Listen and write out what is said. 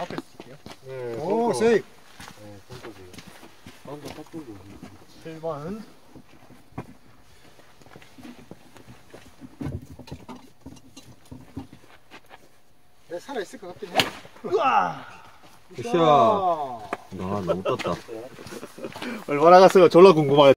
앞에 쓸게요. 네, 오, 세이. 네, 손톱이요. 방금 딱 들고. 7번. 내 살아있을 것 같긴 해. 으아! 굿샷. 나 아, 너무 떴다. 얼마나 갔어요? 졸라 궁금하게.